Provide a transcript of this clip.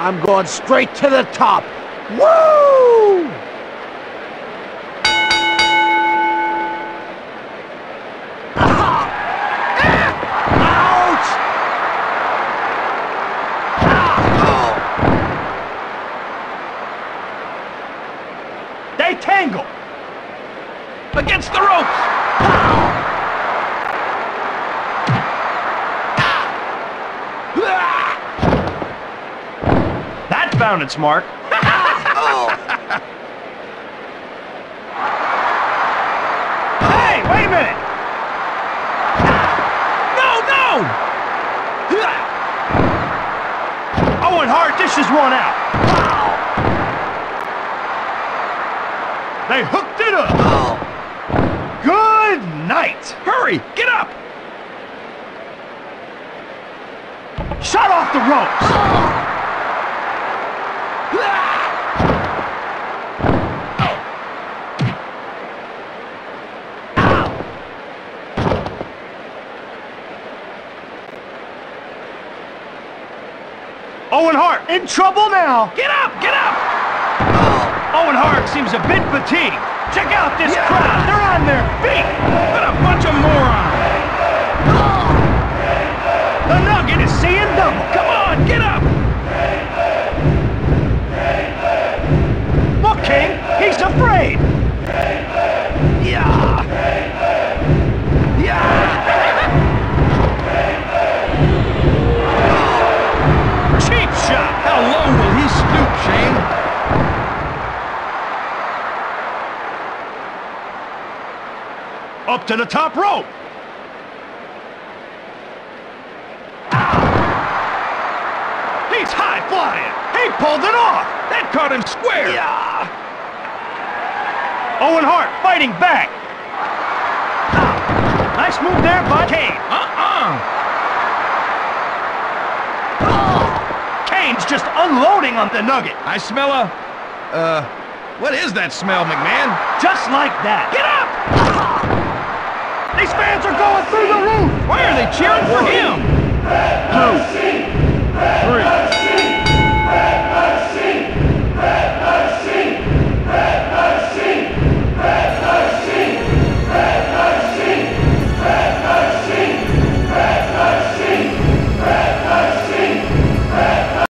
I'm going straight to the top. Woo! They tangle. Against the ropes. That found its mark. Oh. Hey, wait a minute. No, no. Owen Hart dishes one out. They hooked it up. Good night. Hurry, get up. Shut off the ropes. Owen Hart in trouble now. Get up, get up. Oh. Owen Hart seems a bit fatigued. Check out this crowd. They're on their feet. What a bunch of morons. The Nugget is seeing double. Come on, get up. Look, King, he's afraid. Up to the top rope. He's high flying. He pulled it off. That caught him square. Yeah. Owen Hart fighting back. Nice move there by Kane. Uh-uh. Kane's just unloading on the Nugget. I smell a... Uh, what is that smell, McMahon? Just like that. Get up! These fans are going through the roof. Why are they cheering for him?